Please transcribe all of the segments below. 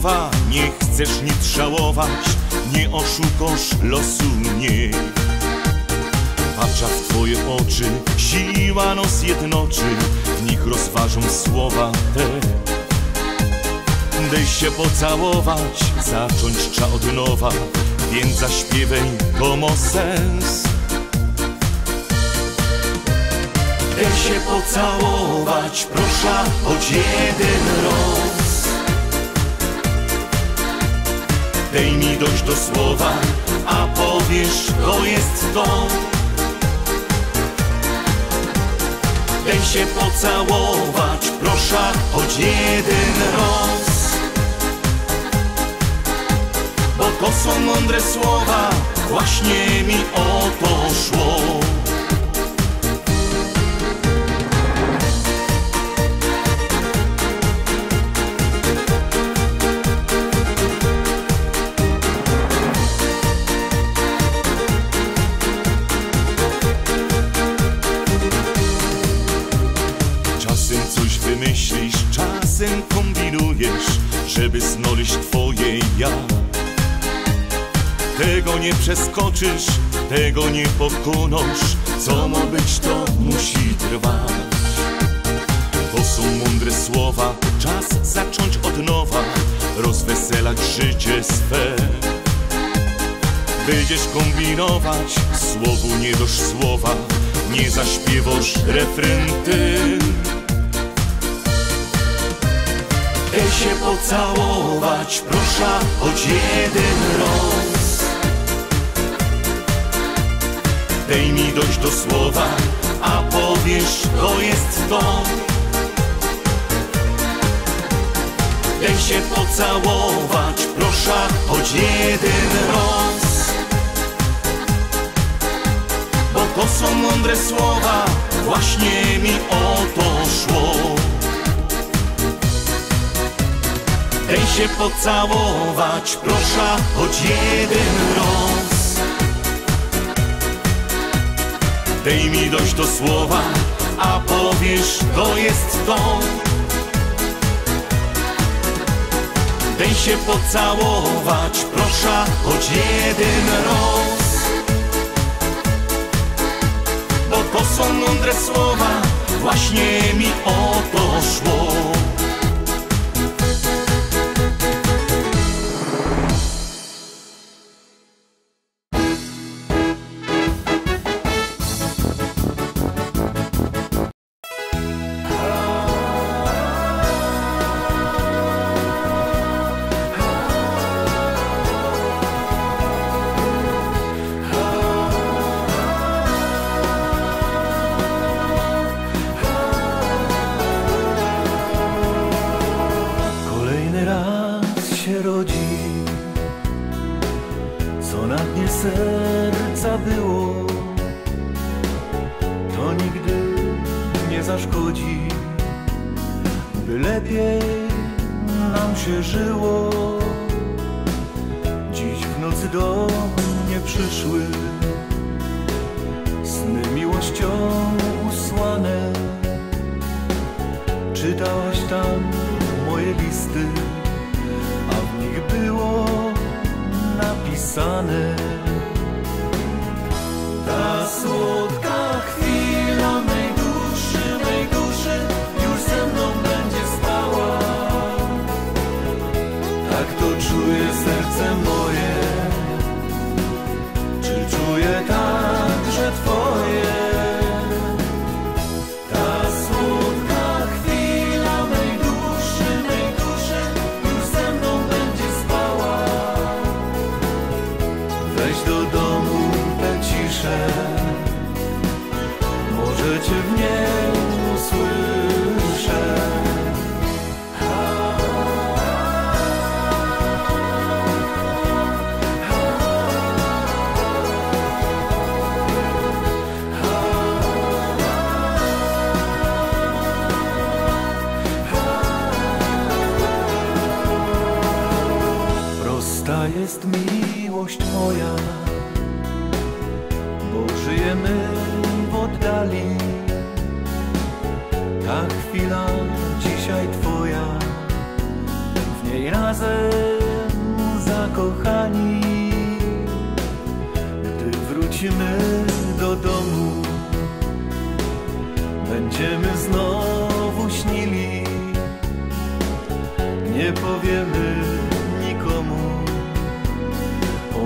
słowa, nie chcesz nic żałować, nie oszukasz losu nie. Patrza w twoje oczy, siła nos jednoczy, w nich rozważą słowa te. Dej się pocałować, zacząć trza od nowa, więc zaśpiewaj komo sens. Dej się pocałować, proszę, choć jeden raz. Dej mi dojść do słowa, a powiesz, to jest to. Dej się pocałować, proszę, choć jeden raz. Bo to są mądre słowa, właśnie mi o to szło. Czasem kombinujesz, żeby znaleźć twoje ja. Tego nie przeskoczysz, tego nie pokonasz, co ma być, to musi trwać. To są mądre słowa, czas zacząć od nowa, rozweselać życie swe. Będziesz kombinować, słowu nie dosz słowa, nie zaśpiewasz refren ty. Daj się pocałować, proszę, choć jeden raz. Dej mi dojść do słowa, a powiesz, to jest to. Daj się pocałować, proszę, choć jeden raz. Bo to są mądre słowa, właśnie mi o to szło. Daj się pocałować, proszę, choć jeden raz. Dej mi dojść do słowa, a powiesz, to jest to. Daj się pocałować, proszę, choć jeden raz. Bo to są mądre słowa, właśnie mi o to szło.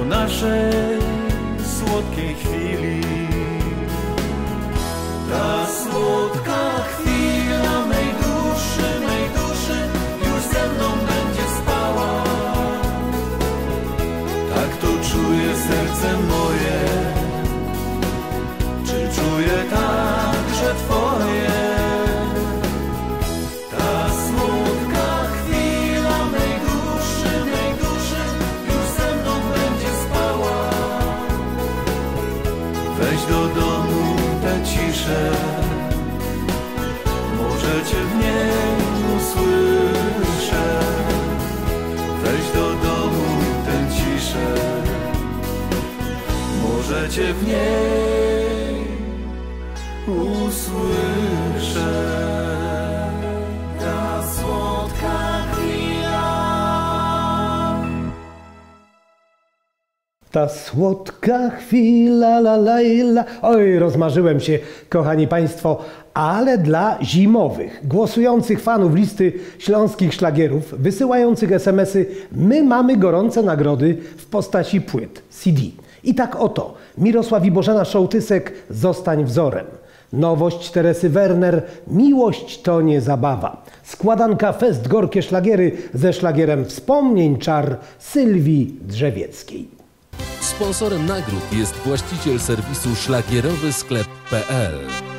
Naszej słodkiej chwili. Usłyszę. Ta słodka chwila. Ta słodka chwila, la, la, la. Oj, rozmarzyłem się, kochani Państwo, ale dla zimowych, głosujących fanów listy śląskich szlagierów, wysyłających SMS-y, my mamy gorące nagrody w postaci płyt CD. I tak oto, Mirosław i Bożena Szołtysek, Zostań wzorem. Nowość Teresy Werner, Miłość to nie zabawa. Składanka Fest Gorkie Szlagiery ze szlagierem Wspomnień Czar Sylwii Drzewieckiej. Sponsorem nagród jest właściciel serwisu szlagierowy sklep.pl.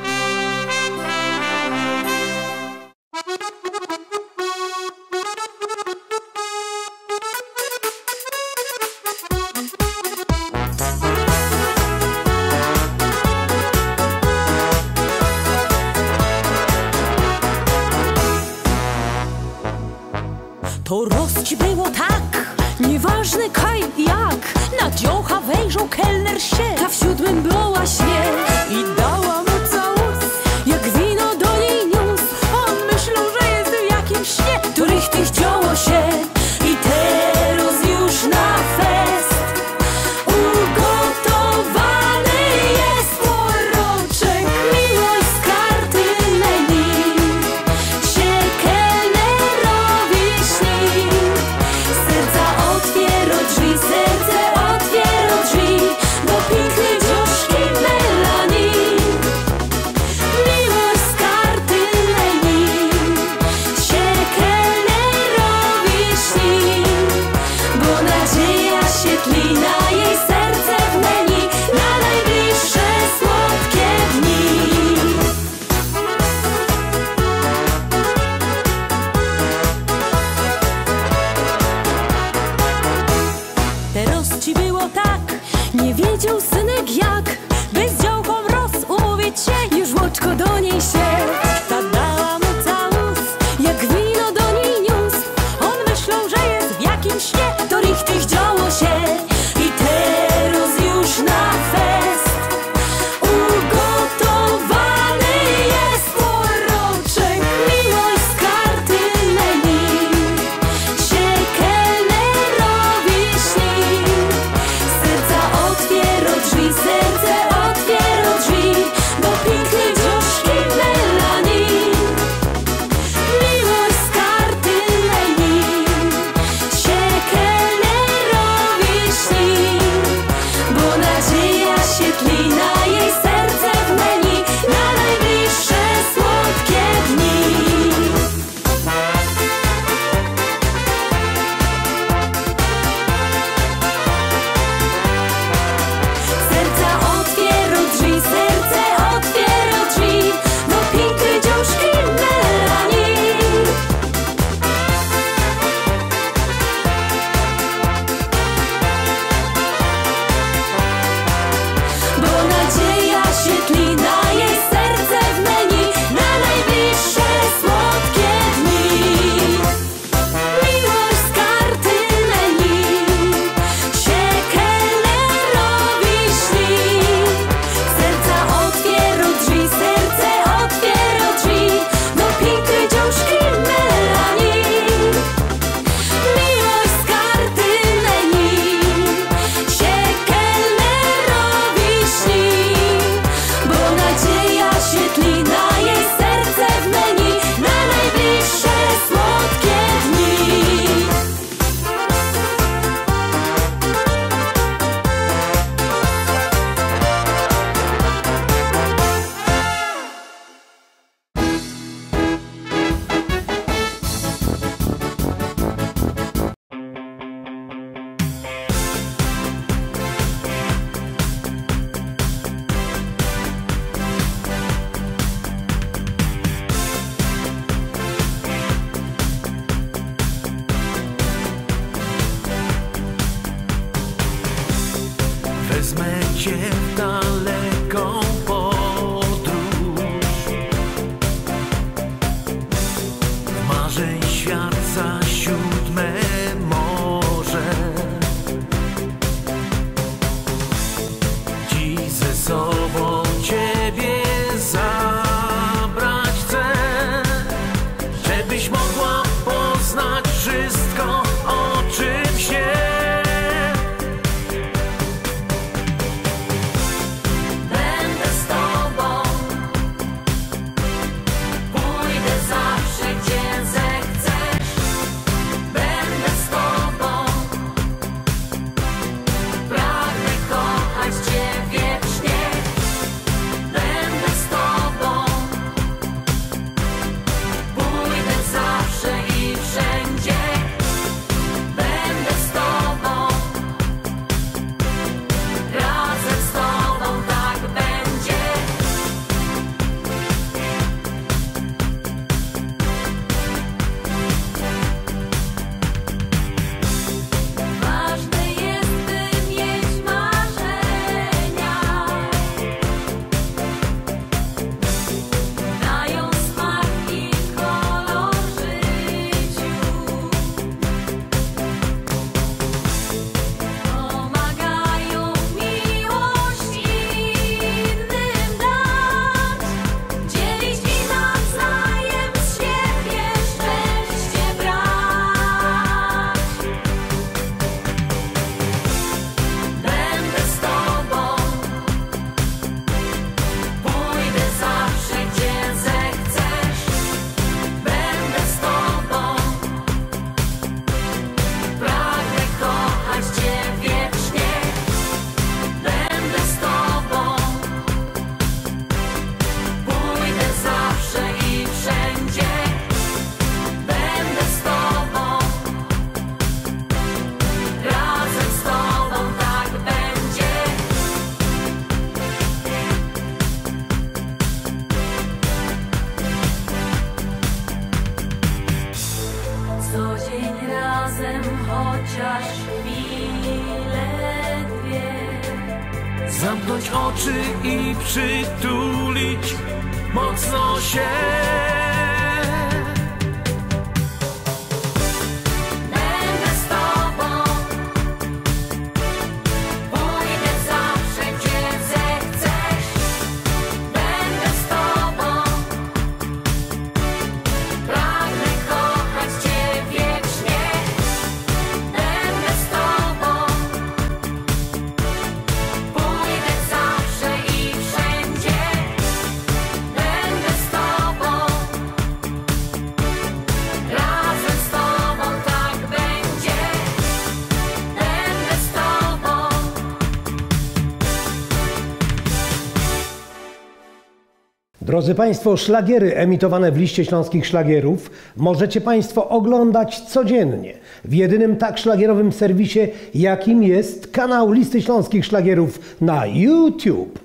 Drodzy Państwo, szlagiery emitowane w liście śląskich szlagierów możecie Państwo oglądać codziennie w jedynym tak szlagierowym serwisie, jakim jest kanał Listy Śląskich Szlagierów na YouTube.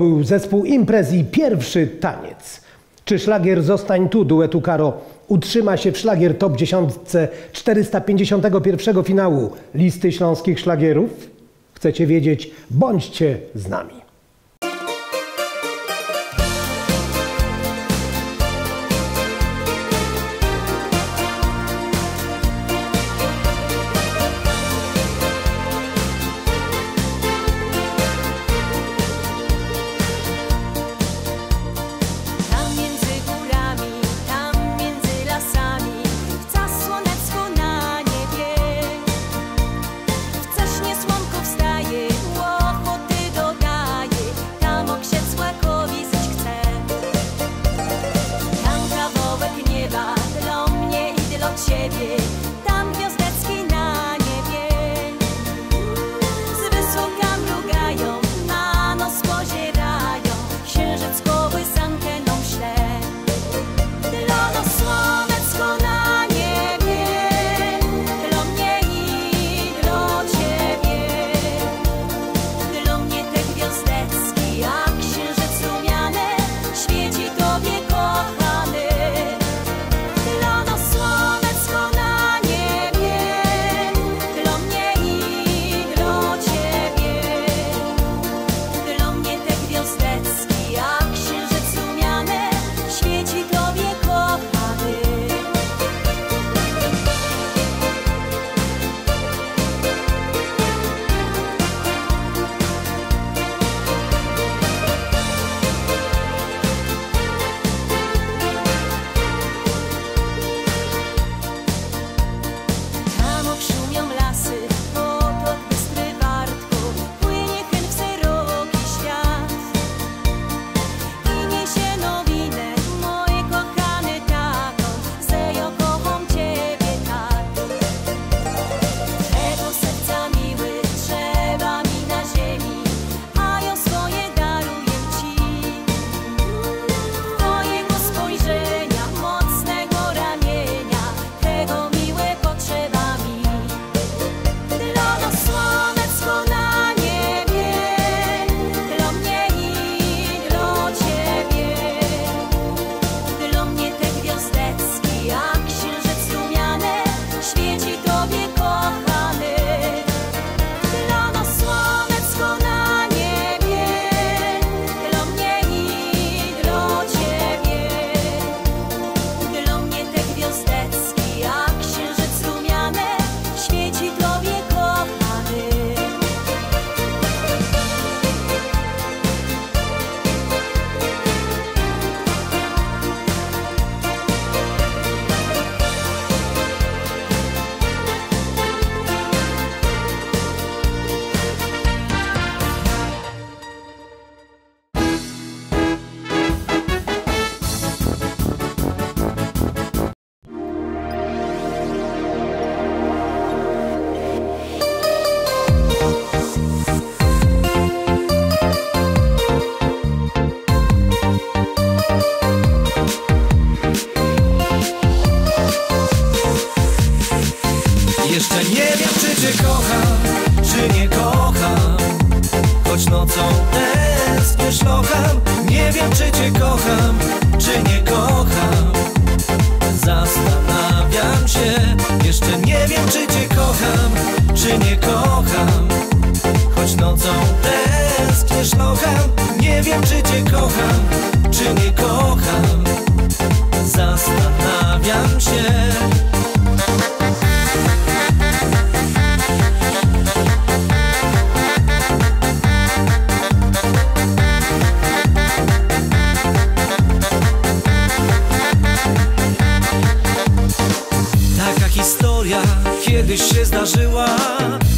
był zespół imprez i pierwszy taniec. Czy szlagier Zostań tu duetu Karo utrzyma się w szlagier top 10 451 finału Listy Śląskich Szlagierów? Chcecie wiedzieć? Bądźcie z nami. kiedyś się zdarzyła.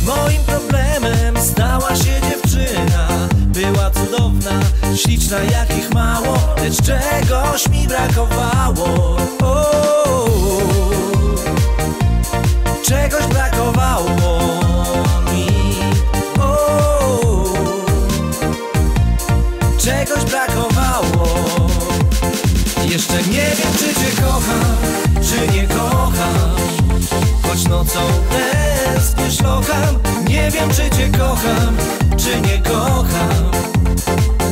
Moim problemem stała się dziewczyna. Była cudowna, śliczna jakich mało. Lecz czegoś mi brakowało. Nie wiem, czy cię kocham, czy nie kocham.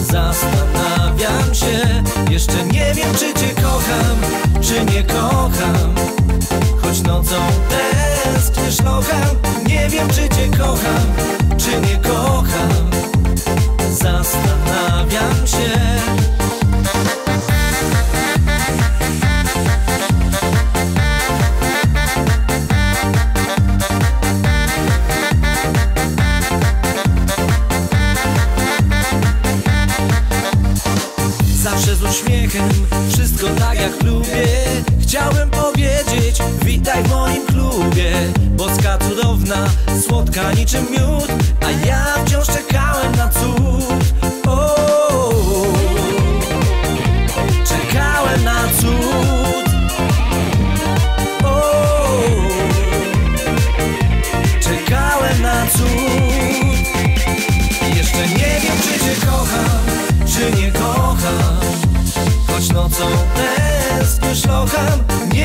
Zastanawiam się Jeszcze nie wiem, czy cię kocham, czy nie kocham. Choć nocą tęskniesz locham Nie wiem, czy cię kocham.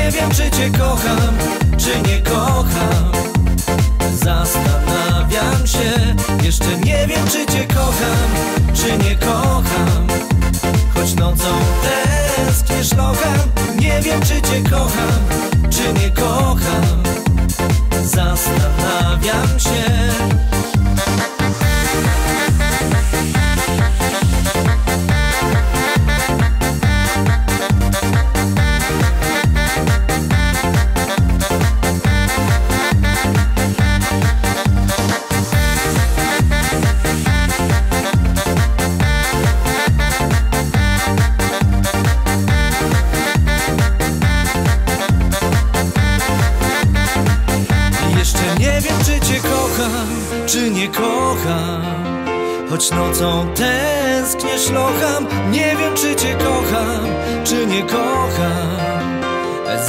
Nie wiem czy cię kocham, czy nie kocham. Zastanawiam się Jeszcze nie wiem czy cię kocham, czy nie kocham. Choć nocą tęsknisz locham Nie wiem czy cię kocham, czy nie kocham. Zastanawiam się czy nie kocham? Choć nocą tęskniesz locham Nie wiem, czy cię kocham, czy nie kocham.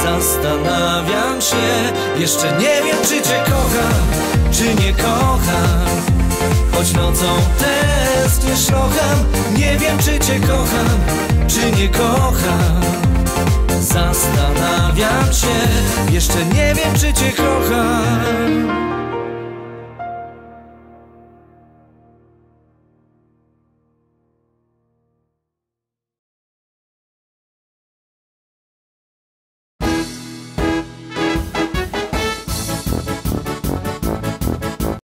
Zastanawiam się Jeszcze nie wiem, czy cię kocham, czy nie kocham. Choć nocą tęskniesz locham Nie wiem, czy cię kocham, czy nie kocham. Zastanawiam się, jeszcze nie wiem czy cię kocham